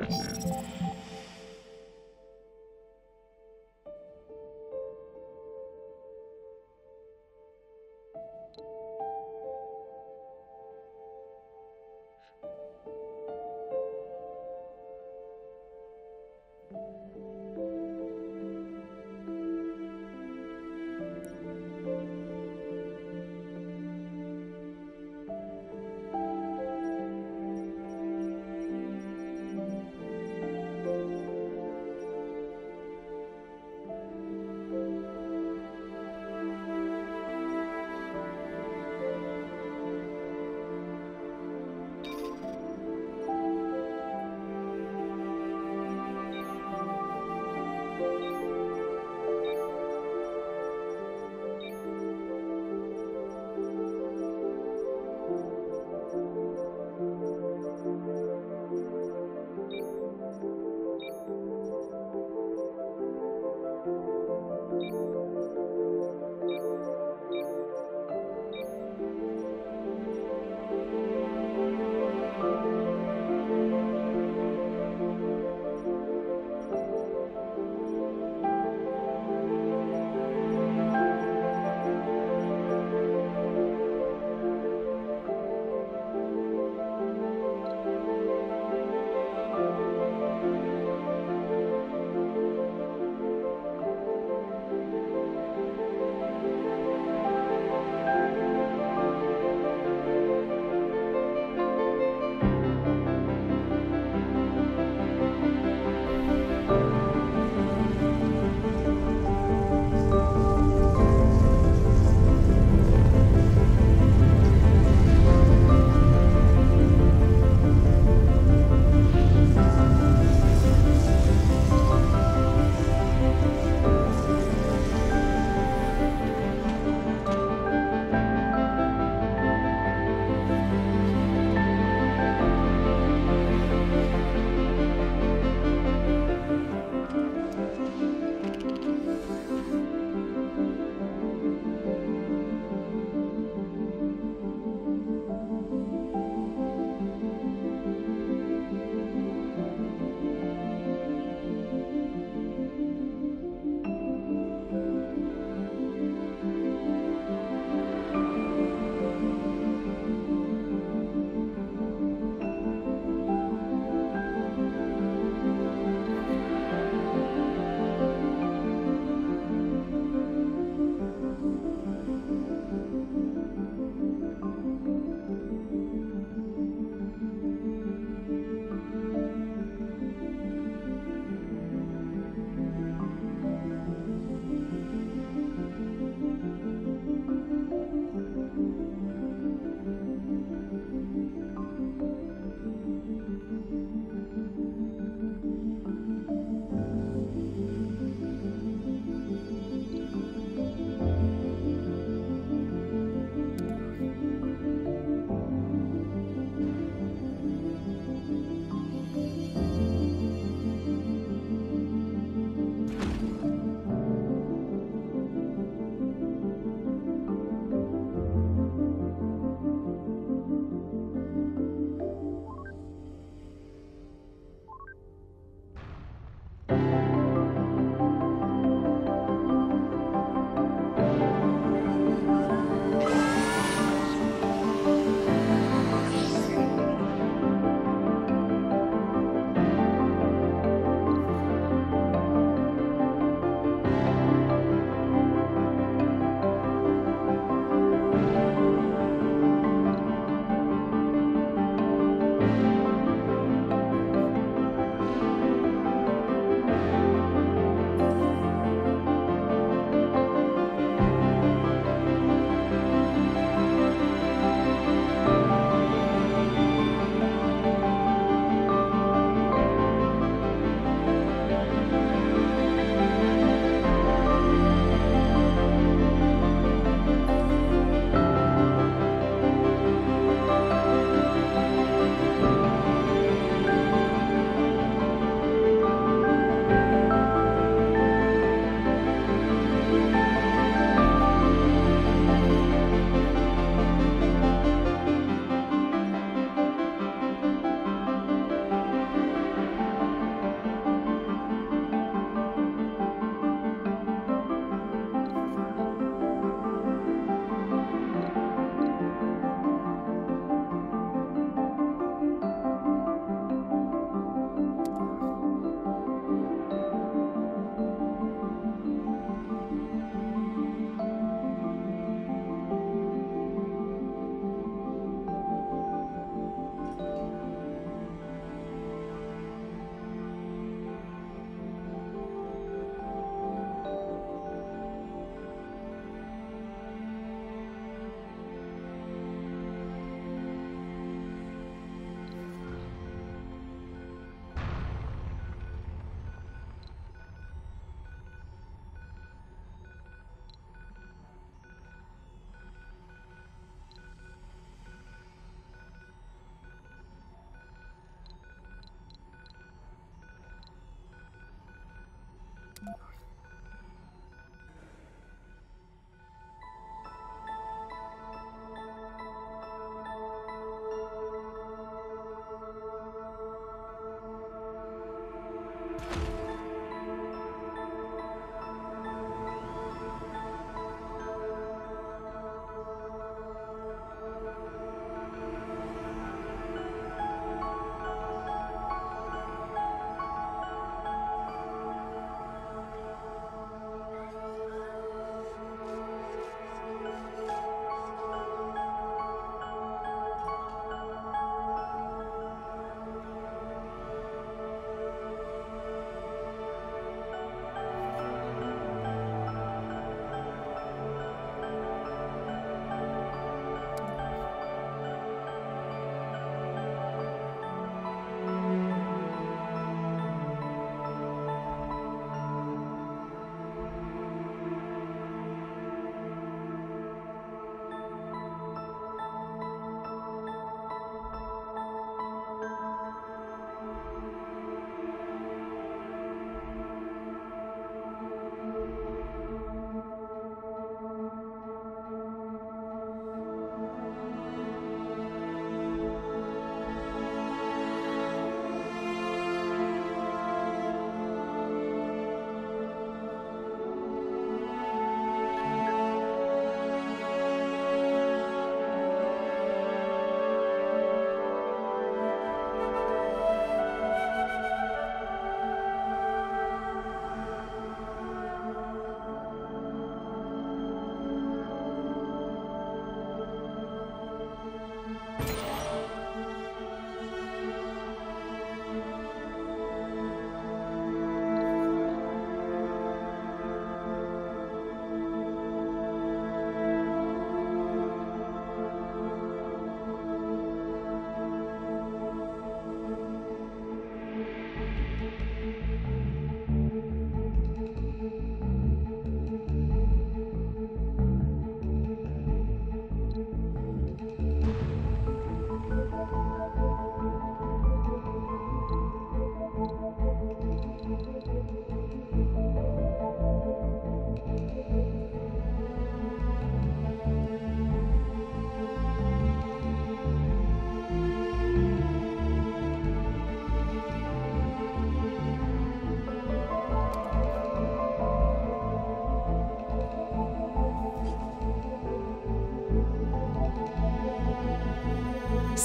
Yeah.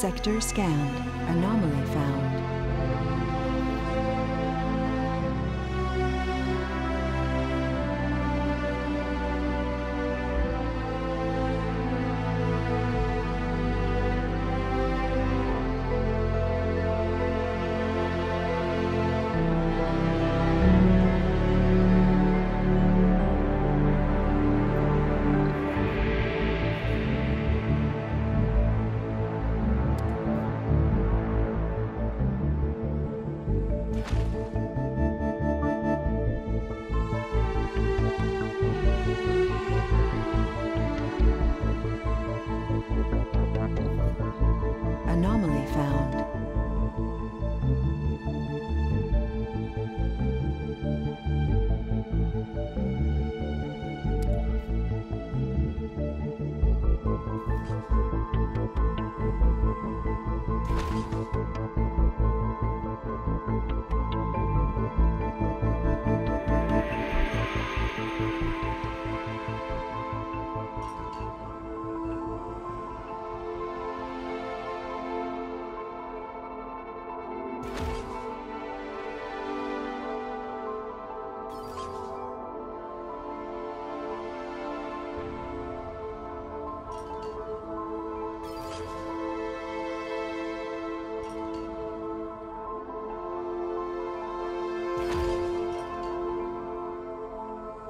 Sector scanned. Anomaly found.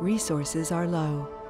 Resources are low.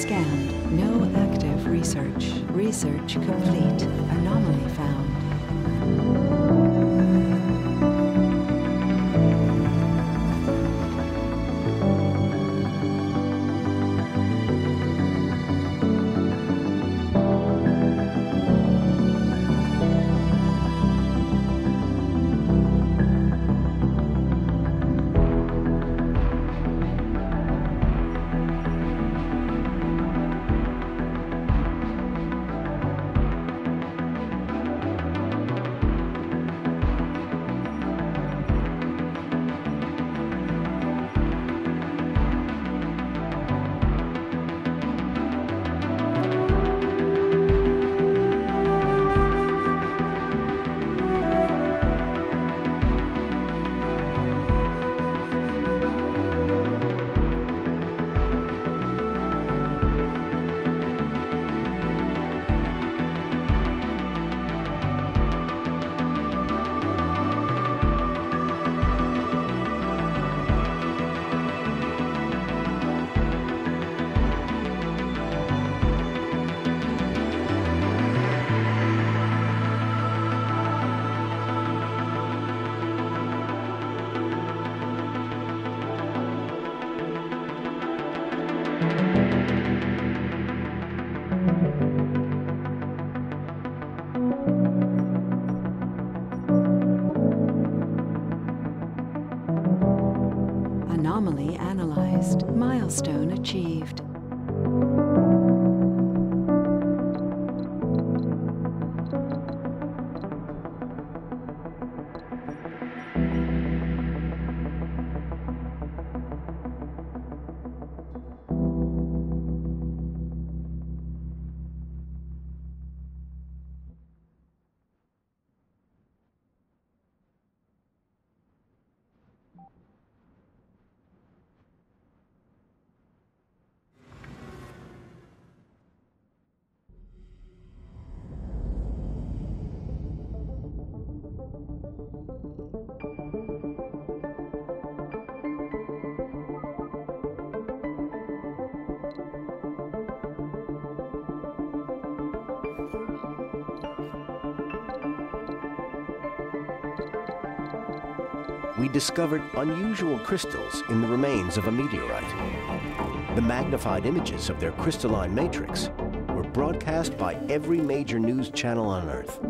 scanned. No active research. Research complete. Anomaly found. Anomaly analyzed. Milestone achieved. We discovered unusual crystals in the remains of a meteorite. The magnified images of their crystalline matrix were broadcast by every major news channel on Earth.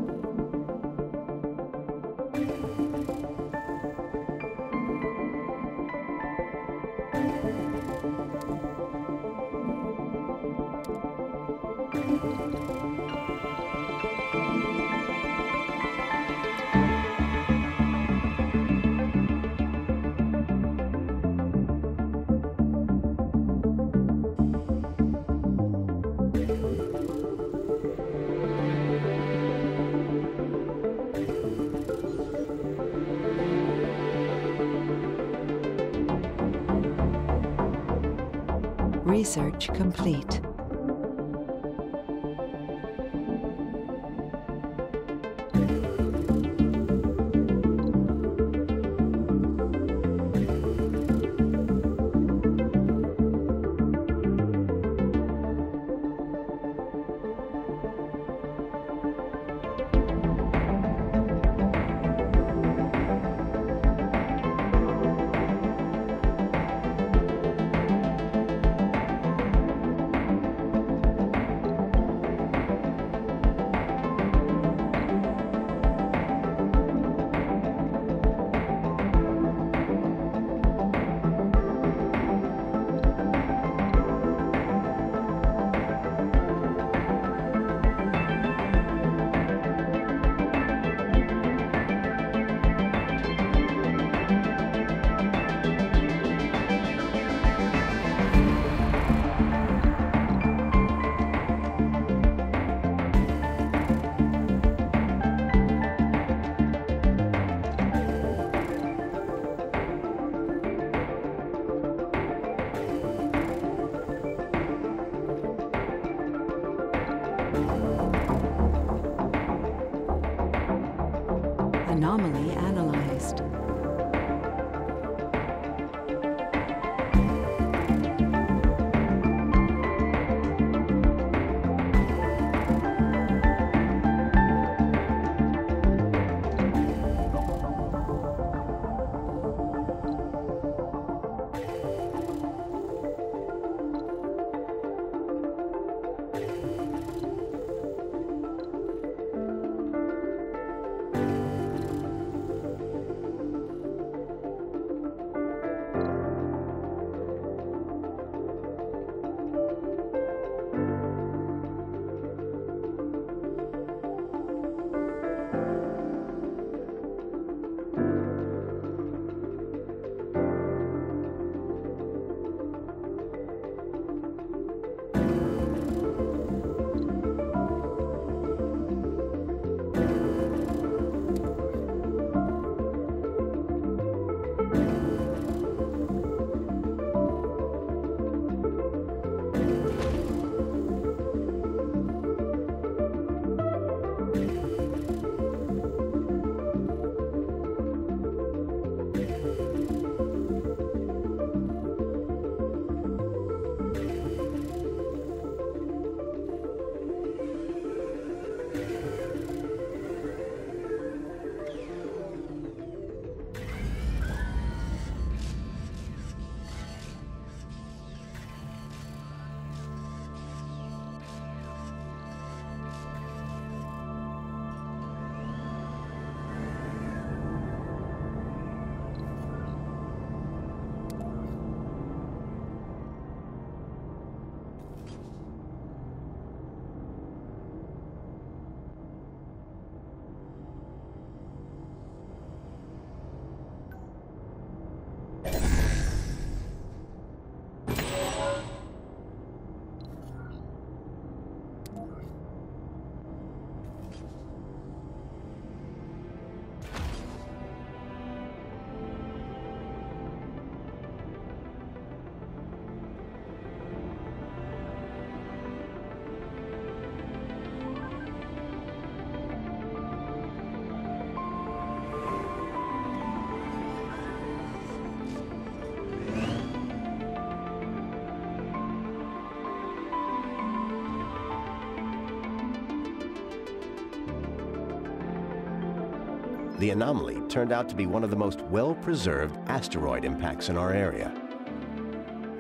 The anomaly turned out to be one of the most well-preserved asteroid impacts in our area.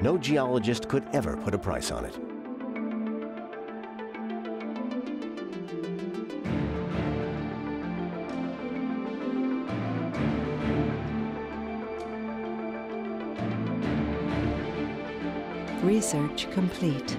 No geologist could ever put a price on it. Research complete.